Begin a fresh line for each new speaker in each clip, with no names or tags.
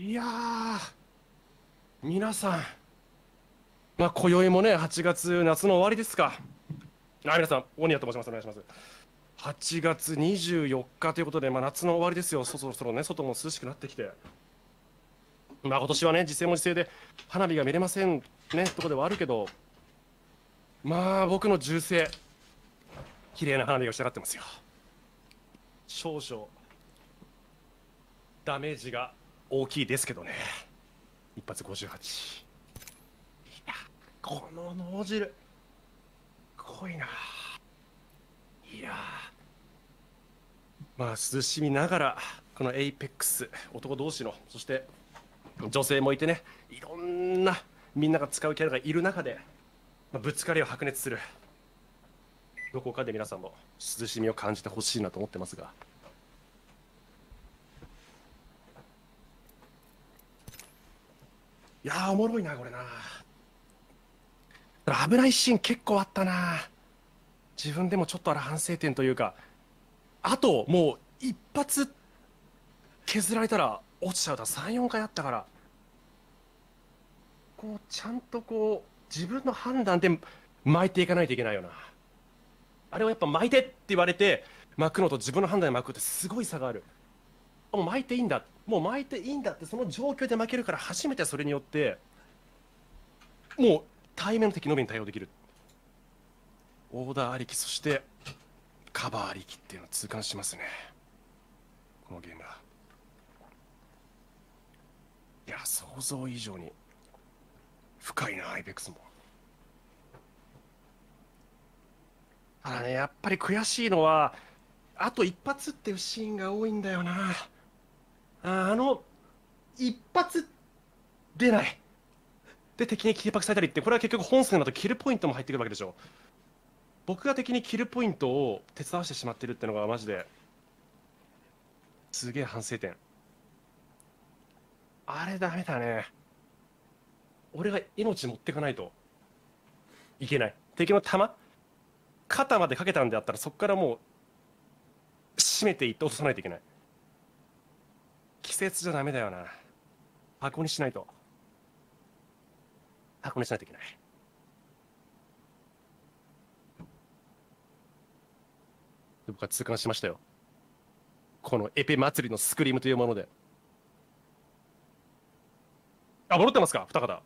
いやー、皆さん、まあ、今宵もね、8月、夏の終わりですか。あ、皆さん、オニアと申します。お願いします。8月24日ということで、まあ、夏の終わりですよ。そろそろね、外も涼しくなってきて。まあ、今年はね、時勢も時勢で花火が見れませんね、とこではあるけど、まあ、僕の銃声、綺麗な花火が仕上がってますよ。少々、ダメージが大きいですけどね。一発58。いや、この脳汁、濃いな。いやまあ、涼しみながら、このエイペックス、男同士の、そして女性もいてね、いろんなみんなが使うキャラがいる中で、まあ、ぶつかりを白熱する。どこかで皆さんも涼しみを感じてほしいなと思ってますが。いや、おもろいな、これな。危ないシーン結構あったな。自分でもちょっとあれ反省点というか、あと、もう一発削られたら落ちちゃうと3、4回あったから、こう、ちゃんとこう、自分の判断で巻いていかないといけないよな。あれをやっぱ巻いてって言われて、巻くのと自分の判断で巻くってすごい差がある。もう巻いていいんだ。もう巻いていいんだってその状況で負けるから初めてそれによってもう対面の敵のみに対応できる。オーダーありきそしてカバーありきっていうのを痛感しますね。このゲームは。いや想像以上に深いなアイベックスも。ただねやっぱり悔しいのはあと一発っていうシーンが多いんだよな。あの一発出ない。で敵に切りパクされたりってこれは結局本戦だとキルポイントも入ってくるわけでしょ。僕が敵にキルポイントを手伝わしてしまってるってのがマジですげえ反省点。あれダメだね。俺が命持ってかないと。いけない。敵の弾肩までかけたんであったらそこからもう締めていって落とさないといけない。季節じゃダメだよな。箱にしないと。箱にしないといけない。僕は痛感しましたよ。このエペ祭りのスクリームというもので。あ戻ってますか？二方。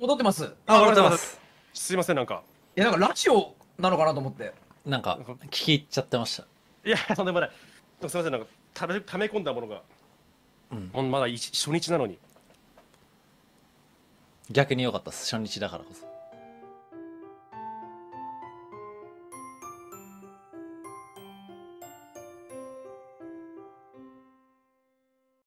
戻ってます。
あ、戻ってます。
す。いませんなんか。
いやなんかラジオなのかなと思って。
なんか、聞き入っちゃってました。
いやとんでもない。すいませんなんかため込んだものが、
うん
まだ初日なのに
逆に良かったです。初日だからこそ。